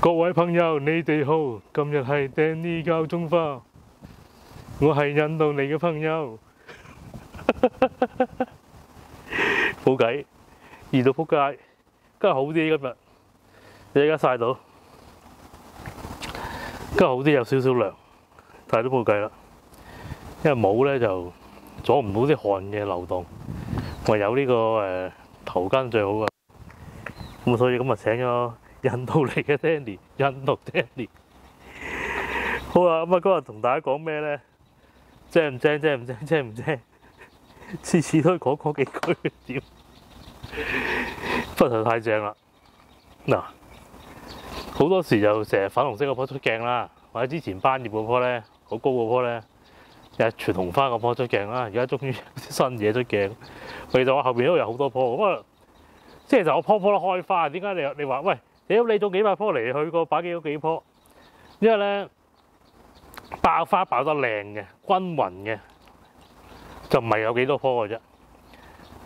各位朋友，你哋好，今日係 Danny 教中花，我係印度嚟嘅朋友，冇計，熱到撲街，今日好啲今日，你而家晒到，今日好啲有少少涼，但係都冇計啦，因為帽咧就阻唔到啲汗嘅流動，唯有呢、個誒、呃、頭巾最好啊，咁所以咁啊請咗。印度嚟嘅 Danny，印度 Danny。好啦，咁啊，今日同大家講咩咧？正唔正？正唔正？正唔正？次次都講嗰幾句，屌！不實太正啦。嗱，好多時就成日粉紅色嗰棵出鏡啦，或者之前斑葉嗰棵咧，好高嗰棵咧，又係全紅花嗰棵出鏡啦。而家終於有啲新嘢出鏡，其實我後邊都有好多棵，咁啊，即係就我棵棵都開花，點解你你話喂？屌你種幾百棵嚟去過擺幾多幾棵？因為咧爆花爆得靚嘅、均勻嘅，就唔係有幾多棵嘅啫。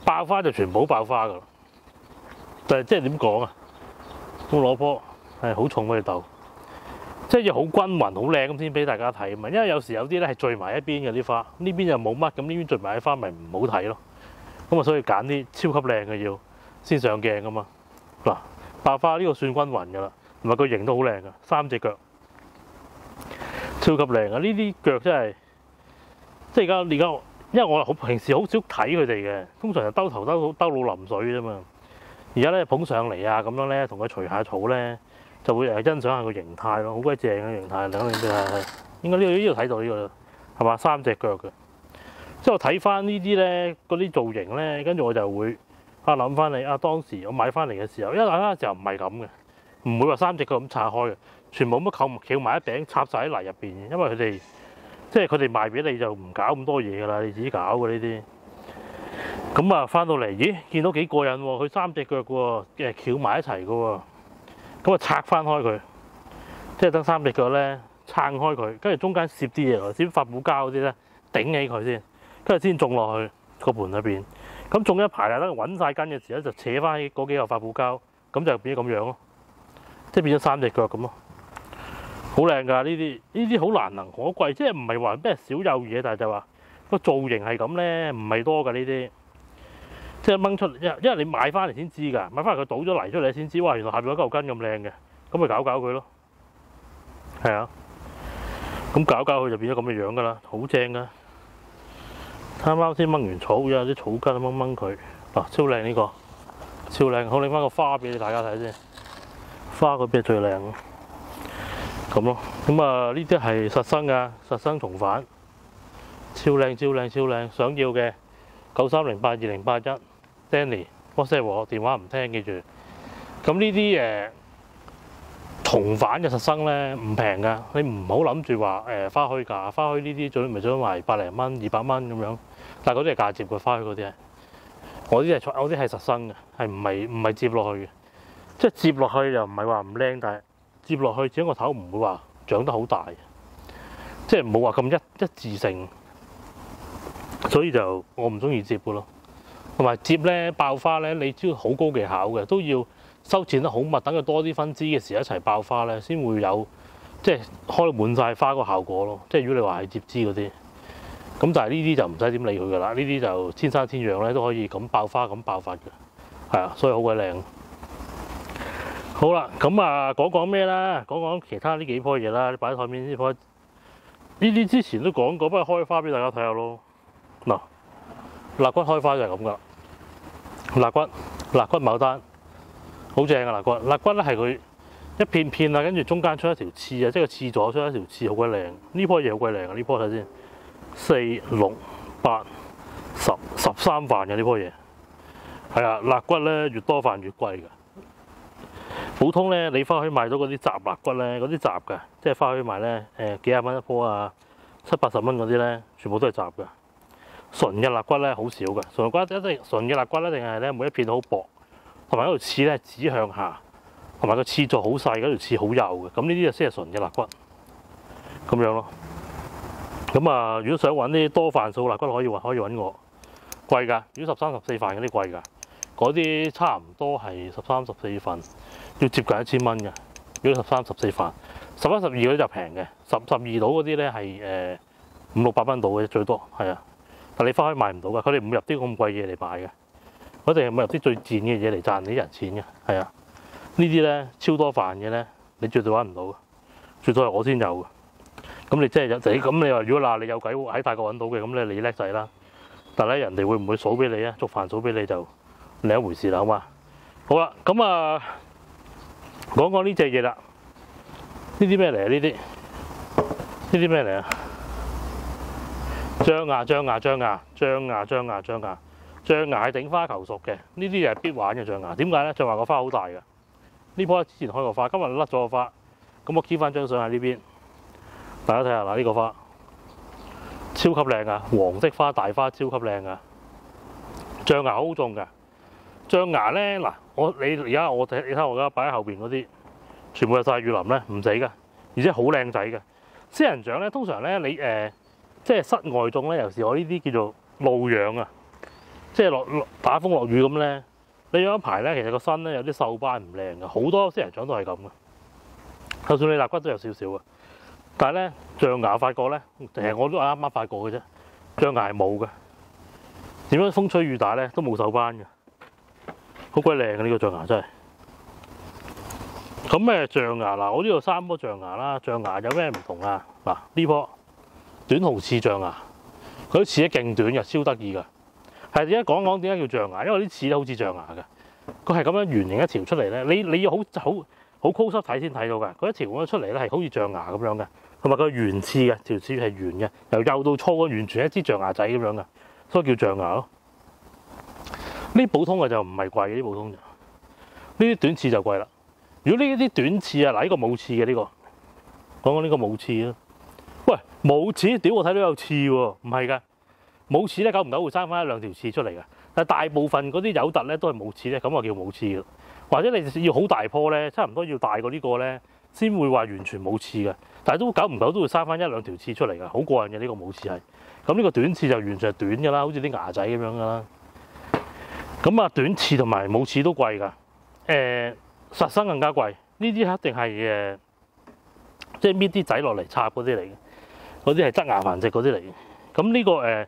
爆花就全部爆花噶啦。但係即係點講啊？我攞棵係好重嘅豆，即係要好均勻、好靚咁先俾大家睇啊嘛。因為有時有啲咧係聚埋一邊嘅啲花，呢邊又冇乜，咁呢邊聚埋啲花咪唔好睇咯。咁啊，所以揀啲超級靚嘅要先上鏡噶嘛。嗱。白花呢個算均勻㗎啦，同埋個形都好靚㗎，三隻腳超級靚啊！呢啲腳真係即係而家而家，因為我好平時好少睇佢哋嘅，通常就兜頭兜兜腦淋水啫嘛。而家咧捧上嚟啊，咁樣咧同佢除下草咧，就會誒欣賞下個形態咯，好鬼正嘅形態，兩兩隻係係應該呢度呢度睇到呢個係嘛？三隻腳嘅，即係我睇翻呢啲咧嗰啲造型咧，跟住我就會。啊諗翻你啊，當時我買翻嚟嘅時候，因為買翻嘅時候唔係咁嘅，唔會話三隻腳咁拆開嘅，全部乜扣翹埋一餅插晒喺泥入邊嘅，因為佢哋即係佢哋賣俾你就唔搞咁多嘢㗎啦，你自己搞嘅呢啲。咁啊，翻到嚟，咦，見到幾過癮喎，佢三隻腳嘅喎，誒翹埋一齊嘅喎，咁啊拆翻開佢，即係得三隻腳咧撐開佢，跟住中間攝啲嘢落，先發泡膠嗰啲咧頂起佢先，跟住先種落去個盆裏邊。咁種一排啊，等佢穩晒根嘅時候就扯翻嗰幾個發泡膠，咁就變咗咁樣咯，即係變咗三隻腳咁咯，好靚㗎呢啲，呢啲好難能可貴，即係唔係話咩少有嘢，但係就話個造型係咁咧，唔係多㗎呢啲，即係掹出，因因為你買翻嚟先知㗎，買翻嚟佢倒咗泥出嚟先知，哇！原來下邊有嚿根咁靚嘅，咁咪搞搞佢咯，係啊，咁搞搞佢就變咗咁嘅樣㗎啦，好正㗎。啱啱先掹完草，有啲草根掹掹佢，啊超靚呢個，超靚！好拎翻個花俾大家睇先，花嗰邊最靚。咯，咁咯，咁啊呢啲係實生噶，實生重返，超靚超靚超靚，想要嘅九三零八二零八一，Danny WhatsApp 我電話唔聽記住，咁呢啲誒重返嘅實生咧唔平噶，你唔好諗住話誒花墟價，花墟呢啲最咪最多賣百零蚊、二百蚊咁樣。但係嗰啲係嫁接嘅花去嗰啲係，我啲係我啲係實生嘅，係唔係唔係接落去嘅？即係接落去又唔係話唔靚，但係接落去只個頭唔會話長得好大，即係冇話咁一一致性，所以就我唔中意接嘅咯。同埋接咧爆花咧，你知好高技巧嘅，都要修剪得好密，等佢多啲分枝嘅時候一齊爆花咧，先會有即係開滿晒花個效果咯。即係如果你話係接枝嗰啲。咁但係呢啲就唔使點理佢噶啦，呢啲就天生天養咧都可以咁爆花咁爆發嘅，係啊，所以好鬼靚。好啦，咁啊講講咩啦？講講其他呢幾棵嘢啦，你擺喺台面呢棵，呢啲之前都講過，不過開花俾大家睇下咯。嗱，肋骨開花就係咁噶，肋骨肋骨牡丹，好正嘅肋骨，肋骨咧係佢一片片啊，跟住中間出一條刺啊，即係刺咗出一條刺，好鬼靚。呢棵嘢好鬼靚啊！呢棵睇先。四六八十十三瓣嘅呢棵嘢，係啊，肋骨咧越多瓣越貴嘅。普通咧，你花墟買到嗰啲雜肋骨咧，嗰啲雜嘅，即係花墟賣咧，誒幾廿蚊一棵啊，七八十蚊嗰啲咧，全部都係雜嘅。純嘅肋骨咧好少嘅，純骨一定純嘅肋骨咧，定係咧每一片都好薄，同埋嗰條刺咧指向下，同埋個刺座好細，嗰條刺好幼嘅。咁呢啲就先係純嘅肋骨，咁樣咯。咁啊，如果想揾啲多瓣數肋骨，可以揾可以揾我。貴㗎。如果十三十四飯嗰啲貴㗎，嗰啲差唔多係十三十四份，要接近一千蚊嘅。如果十三十四飯，十一十二嗰啲就平嘅，十十二到嗰啲咧係誒五六百蚊到嘅最多，係啊。但你翻去買唔到㗎，佢哋唔入啲咁貴嘢嚟買嘅，我哋係會入啲最賤嘅嘢嚟賺你啲人錢嘅，係啊。呢啲咧超多飯嘅咧，你絕對揾唔到嘅，絕對係我先有嘅。咁你即係有仔，咁你話如果嗱你有鬼喺泰國揾到嘅，咁咧你叻仔啦。但係咧人哋會唔會數俾你啊？捉飯數俾你就另一回事啦，好嘛？好啦，咁啊講講呢隻嘢啦。呢啲咩嚟啊？呢啲呢啲咩嚟啊？象牙、張牙、張牙、張牙、張牙、張牙、象牙係頂花求熟嘅。呢啲係必玩嘅象牙。點解咧？象牙個花好大㗎。呢棵之前開過花，今日甩咗個花。咁我 keep 翻張相喺呢邊，大家睇下嗱，呢個花超級靚啊！黃色花大花超級靚啊！象牙好重㗎。象牙咧嗱，我你而家我睇你睇我而家擺喺後邊嗰啲，全部有晒雨林咧，唔死㗎，而且好靚仔嘅。仙人掌咧，通常咧你誒、即係室外種咧，尤其是我呢啲叫做露養啊，即係落落打風落雨咁咧。你養一排咧，其實個身咧有啲鏽斑唔靚嘅，好多仙人掌都係咁嘅。就算你肋骨都有少少嘅，但係咧象牙發覺咧，其實我都啱啱發覺嘅啫，象牙係冇嘅。點樣風吹雨打咧都冇鏽斑嘅，好鬼靚嘅呢個象牙真係。咁咩象牙嗱？我呢度三棵象牙啦，象牙有咩唔同啊？嗱，呢棵短毫刺象牙，佢啲刺得勁短嘅，超得意㗎。係點解講講點解叫象牙？因為啲刺咧好似象牙嘅，佢係咁樣圓形一條出嚟咧。你你要好好好 close 睇先睇到嘅。佢一條咁樣出嚟咧係好似象牙咁樣嘅，同埋佢圓刺嘅條刺係圓嘅，由幼到粗，完全一支象牙仔咁樣嘅，所以叫象牙咯。呢普通嘅就唔係貴嘅，啲普通就呢啲短刺就貴啦。如果呢啲短刺啊，嗱、呢個冇刺嘅呢個，講講呢個冇刺啊。喂，冇刺，屌我睇到有刺喎，唔係㗎。冇刺咧，久唔久會生翻一兩條刺出嚟嘅。但係大部分嗰啲有突咧都係冇刺咧，咁就叫冇刺嘅。或者你要好大棵咧，差唔多要大過呢個咧，先會話完全冇刺嘅。但係都久唔久都會生翻一兩條刺出嚟嘅，好過癮嘅呢個冇刺係。咁呢個短刺就完全係短㗎啦，好似啲牙仔咁樣㗎啦。咁啊，短刺同埋冇刺都貴㗎。誒、呃，實生更加貴。呢啲一定係誒，即係搣啲仔落嚟插嗰啲嚟嘅，嗰啲係側牙繁殖嗰啲嚟嘅。咁呢個誒。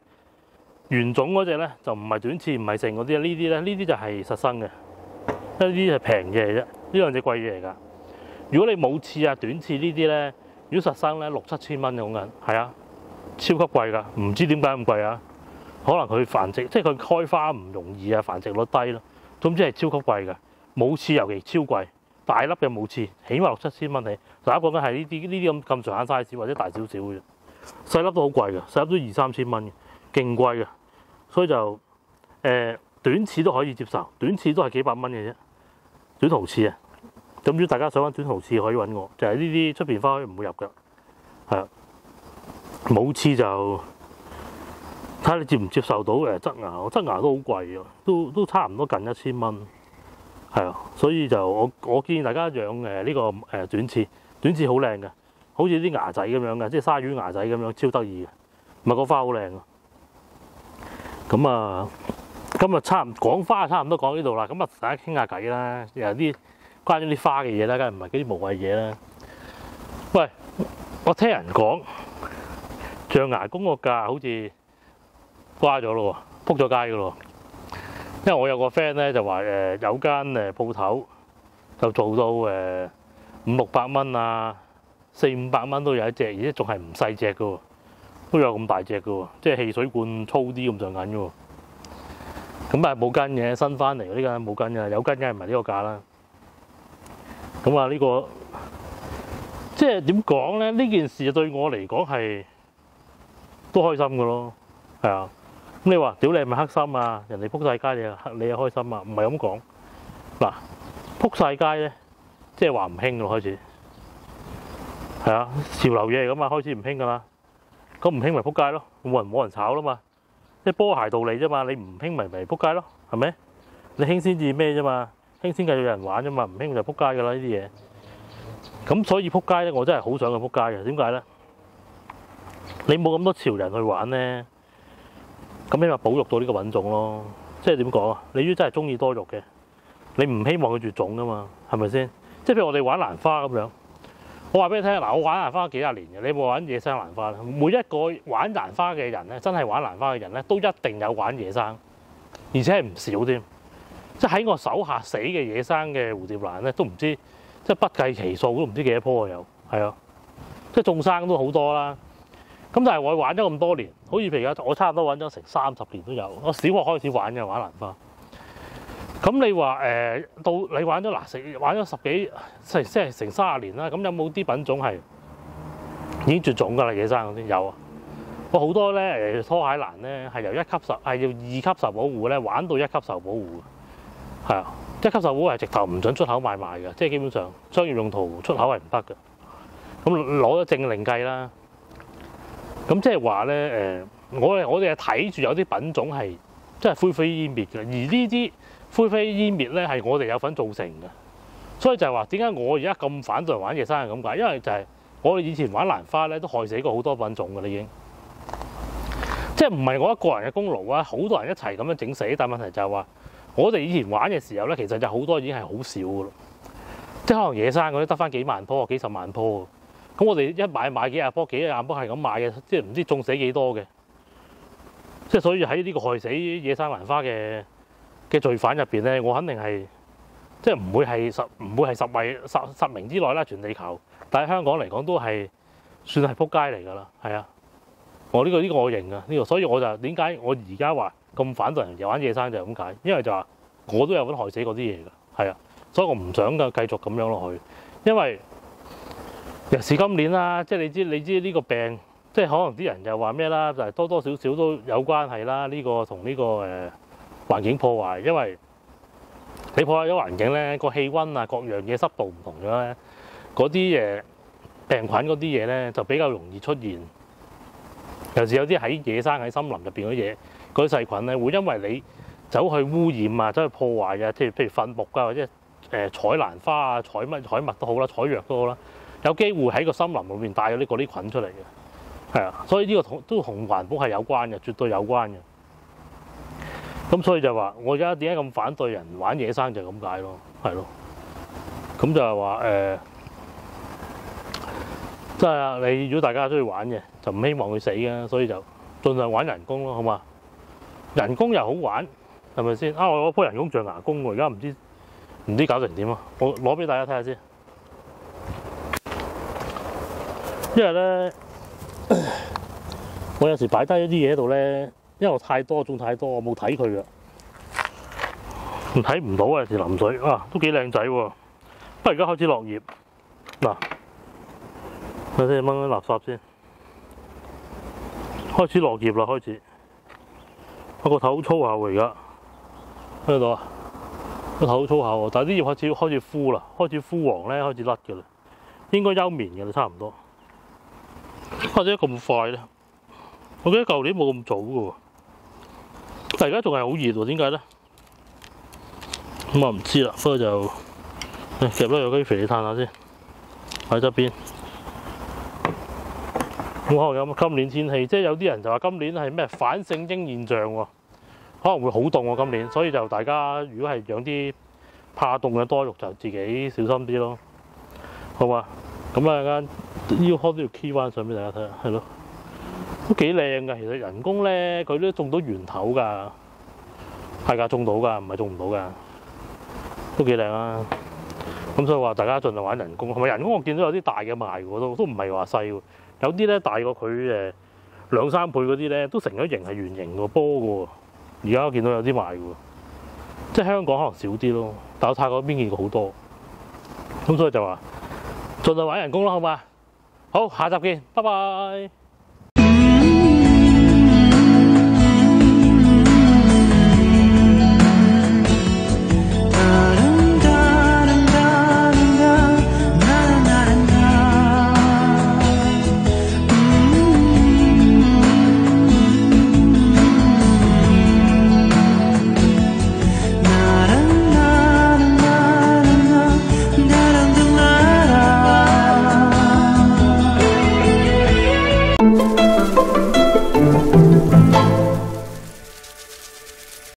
原種嗰隻咧就唔係短刺，唔係剩嗰啲啊。呢啲咧，呢啲就係實生嘅，因為呢啲係平嘢嚟啫。呢兩隻貴嘢嚟㗎。如果你冇刺啊、短刺呢啲咧，如果實生咧六七千蚊咁緊，係啊，超級貴㗎。唔知點解咁貴啊？可能佢繁殖，即係佢開花唔容易啊，繁殖率低咯。總之係超級貴㗎。冇刺尤其超貴，大粒嘅冇刺，起碼六七千蚊起。大家講緊係呢啲呢啲咁咁上下 size 或者大少少嘅，細粒都好貴㗎，細粒都二三千蚊嘅，勁貴嘅。所以就誒、短刺都可以接受，短刺都係幾百蚊嘅啫。短毫刺啊，咁如果大家想揾短毫刺可以揾我，就係呢啲出邊花唔會入㗎，係啊。冇刺就睇下你接唔接受到誒側牙，側牙都好貴啊，都都差唔多近一千蚊，係啊。所以就我我建議大家養誒呢個誒短刺，短刺好靚嘅，好似啲牙仔咁樣嘅，即係鯊魚牙仔咁樣，超得意嘅，唔係個花好靚啊。咁啊，今日差唔講花，差唔多講呢度啦。咁啊，大家傾下偈啦，有啲關於啲花嘅嘢啦，梗係唔係嗰啲無謂嘢啦。喂，我聽人講象牙公個價好似瓜咗咯，撲咗街噶咯。因為我有個 friend 咧就話誒有間誒鋪頭就做到誒五六百蚊啊，四五百蚊都有一隻，而且仲係唔細隻噶。都有咁大隻嘅喎，即係汽水罐粗啲咁上緊嘅喎。咁啊冇跟嘅，新翻嚟嗰啲梗係冇跟嘅，有跟梗係唔係呢個價啦。咁啊呢個即係點講咧？呢件事對我嚟講係都開心嘅咯，係啊。咁你話屌你係咪黑心啊？人哋撲晒街你啊，你又開心啊？唔係咁講。嗱，撲晒街咧，即係話唔興咯，開始係啊，潮流嘢嚟咁啊，開始唔興噶啦。咁唔興咪撲街咯，冇人冇人炒啦嘛，即係波鞋道理啫嘛。你唔興咪咪撲街咯，係咪？你興先至咩啫嘛？興先繼續有人玩啫嘛，唔興就撲街噶啦呢啲嘢。咁所以撲街咧，我真係好想去撲街嘅。點解咧？你冇咁多潮人去玩咧，咁起碼保育到呢個品種咯。即係點講啊？你如果真係中意多肉嘅，你唔希望佢絕種噶嘛？係咪先？即係譬如我哋玩蘭花咁樣，我話俾你聽嗱，我玩蘭花幾廿年嘅，你有冇玩野生蘭花咧？每一個玩蘭花嘅人咧，真係玩蘭花嘅人咧，都一定有玩野生，而且係唔少添。即係喺我手下死嘅野生嘅蝴蝶蘭咧，都唔知即係不計其數，都唔知幾多棵有，係啊，即係種生都好多啦。咁但係我玩咗咁多年，好似譬如家我差唔多玩咗成三十年都有。我小學開始玩嘅玩蘭花。咁你話誒、到你玩咗嗱成玩咗十幾即係即係成三十年啦。咁有冇啲品種係已經絕種㗎啦？野生嗰啲有啊。我好多咧誒拖鞋蘭咧係由一級受係要二級受保護咧玩到一級受保護嘅，係啊，一級受保護係直頭唔准出口買賣嘅，即係基本上商業用途出口係唔得嘅。咁攞咗證另計啦。咁即係話咧誒，我哋我哋係睇住有啲品種係即係灰飛煙滅嘅，而呢啲灰飛煙滅咧係我哋有份造成嘅，所以就係話點解我而家咁反對玩野生係咁解？因為就係我哋以前玩蘭花咧都害死過好多品種㗎啦已經，即係唔係我一個人嘅功勞啊？好多人一齊咁樣整死，但問題就係話我哋以前玩嘅時候咧，其實就好多已經係好少㗎咯，即係可能野生嗰啲得返幾萬棵、幾十萬棵。咁我哋一買買幾廿棵、幾廿棵係咁買嘅，即係唔知種死幾多嘅。即係所以喺呢個害死野生蘭花嘅嘅罪犯入邊咧，我肯定係即係唔會係十唔會係十位十十名之內啦，全地球。但係香港嚟講都係算係撲街嚟㗎啦，係啊。我呢個呢個我認㗎，呢個所以我就點解我而家話咁反對人玩夜生就係咁解，因為就話我都有份害死嗰啲嘢㗎，係啊。所以我唔想㗎繼續咁樣落去，因為。尤是今年啦，即係你知你知呢個病，即係可能啲人又話咩啦，就係多多少少都有關係啦。呢個同呢個誒環境破壞，因為你破壞咗環境咧，個氣温啊各樣嘢濕度唔同咗咧，嗰啲誒病菌嗰啲嘢咧就比較容易出現。尤其是有啲喺野生喺森林入邊嗰啲嘢，嗰啲細菌咧會因為你走去污染啊，走去破壞啊，即係譬如糞木啊，或者誒採蘭花啊、採乜採物都好啦，採藥都好啦。有機會喺個森林裏面帶咗啲嗰啲菌出嚟嘅，係啊，所以呢個同都同環保係有關嘅，絕對有關嘅。咁所以就話，我而家點解咁反對人玩野生就係咁解咯，係咯。咁就係話誒，即係啊！你如果大家中意玩嘅，就唔希望佢死嘅，所以就盡量玩人工咯，好嘛？人工又好玩，係咪先？啊！我攞棵人工象牙公喎，而家唔知唔知搞成點啊！我攞俾大家睇下先。因為咧，我有時擺低一啲嘢喺度咧，因為太多種太多，我冇睇佢嘅，睇唔到啊！有時淋水啊，都幾靚仔喎。不過而家開始落葉，嗱，我先掹啲垃圾先，開始落葉啦，開始。我個頭好粗下喎，而家聽到啊？個頭好粗下喎，但係啲葉開始開始枯啦，開始枯黃咧，開始甩嘅啦，應該休眠嘅啦，差唔多。或者咁快咧？我記得舊年冇咁早嘅喎，但而家仲係好熱喎，點解咧？咁啊唔知啦，不過就夾多有機肥你嘆下先，喺側邊。咁可能有今年天氣，即係有啲人就話今年係咩反聖嬰現象喎，可能會好凍喎今年，所以就大家如果係養啲怕凍嘅多肉，就自己小心啲咯，好嘛？咁啊間。腰殼都要 key 翻上俾大家睇下，係咯，都幾靚噶。其實人工咧，佢都種到源頭噶，係噶種到噶，唔係種唔到噶，都幾靚啊。咁所以話大家盡量玩人工，係咪人工？我見到有啲大嘅賣喎，都都唔係話細喎。有啲咧大過佢誒兩三倍嗰啲咧，都成咗形係圓形個波嘅喎。而家我見到有啲賣嘅喎，即係香港可能少啲咯，但我泰國嗰邊見過好多。咁所以就話盡量玩人工啦，好嘛？好，下集見，拜拜。